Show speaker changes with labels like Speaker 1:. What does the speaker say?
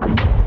Speaker 1: you.